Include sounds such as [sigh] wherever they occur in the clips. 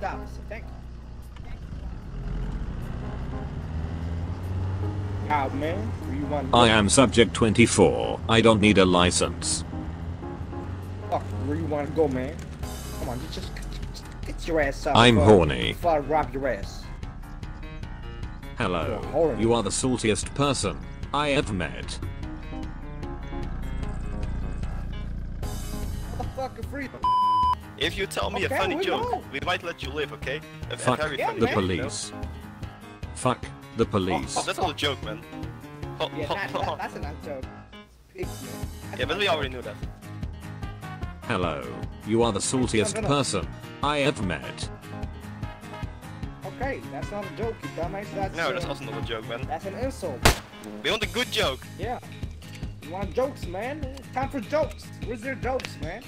the opposite. Thank you. How man? You want? I am subject 24. I don't need a license. Fuck, where you want to go, man? Come on, you just, just get your ass out. I'm horny. Before I rob your ass. Hello. You're. You are the saltiest person I have met. Motherfucker, free. If you tell me Okay, a funny we joke, know. we might let you live, okay? A, a Fuck very Yeah, funny the joke, you know? police. Fuck the police. Oh, that's not a joke, man. Oh, Yeah, oh, that, oh. that, that's an joke. Pigs, Yeah, but we joke. already knew that. Hello. You are the saltiest gonna- person I have met. Okay, that's not a joke, you dumbass. That's, No, uh, that's also not a joke, man. that's an insult. We want a good joke. Yeah. You want jokes, man? Time for jokes. Where's your jokes, man?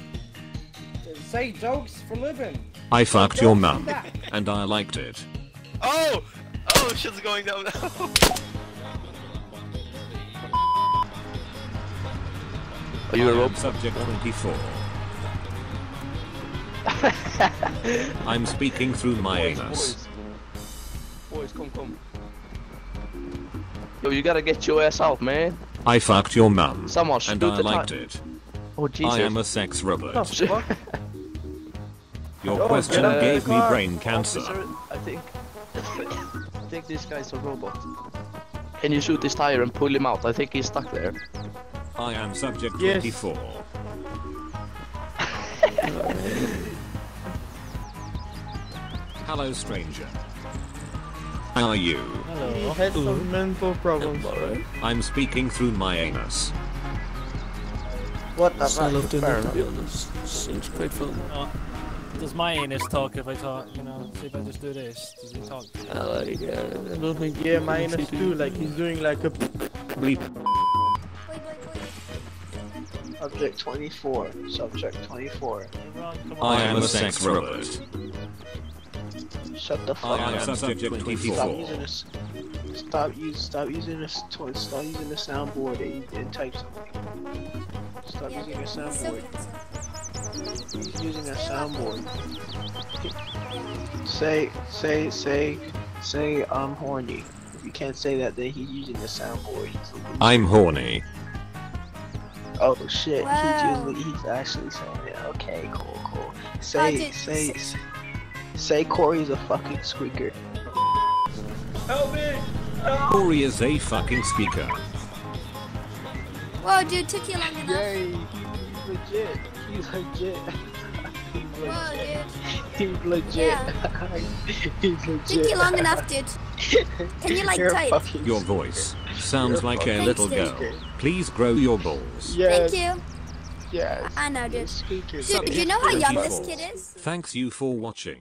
Say jokes for living. I fucked your Jokes mum, and I liked it. Oh! Oh, shit's going down [laughs] now. Are you I a am robot? subject 24. [laughs] I'm speaking through my Boys, anus. boys. Boys, come, come. Yo, you gotta get your ass out, man. I fucked your mum, Someone shoot and I the liked ti- it. Oh, Jesus. I am a sex robot. [laughs] Shit. Your Oh, question get gave me brain cancer. Officer, I think... [coughs] I think this guy's a robot. Can you shoot his tire and pull him out? I think he's stuck there. I am subject Yes. 24. [laughs] Hello, stranger. How are you? Hello. I had some mental problems. Alright. I'm speaking through my anus. What the I love doing to enough. be honest. Seems quite fun. Uh, does my anus talk if I talk, you know, see if I just do this? Does he talk? I like, uh, I don't think, yeah, mine is too, like, he's doing like a... Bleep. Subject 24. Subject 24. I am a sex robot. Shut the fuck up. I up. am subject Stop using this. Stop use. Stop using this. tw- Stop using the soundboard and, and type something. Stop using a soundboard. He's using a soundboard. Say, say, say, say, I'm horny. If you can't say that, then he's using a soundboard. He's a loser. I'm horny. Oh shit, Wow. he just, he's actually saying it. Okay, cool, cool. Oh, Say, say, say Corey's a fucking squeaker. Help me! Help. Corey is a fucking speaker. Whoa, dude, took you long enough. Yay, he's legit. He's legit. he's Whoa, legit. dude. He's legit. Yeah. [laughs] he's legit. Took you long enough, dude. Can you, like, You're type? Your voice sounds like a Thanks, little dude. girl. Please grow your balls. Yes, Thank you. yes. I know, dude. He's squeaking. Dude, do you know how young this kid is? Thanks you for watching.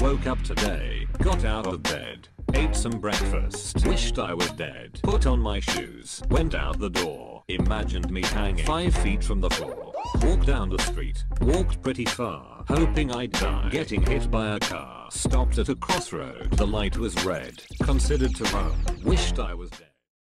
Woke up today, got out of bed, ate some breakfast, wished I was dead, put on my shoes, went out the door, imagined me hanging 5 feet from the floor, walked down the street, walked pretty far, hoping I'd die, getting hit by a car, stopped at a crossroad, the light was red, considered to run, wished I was dead.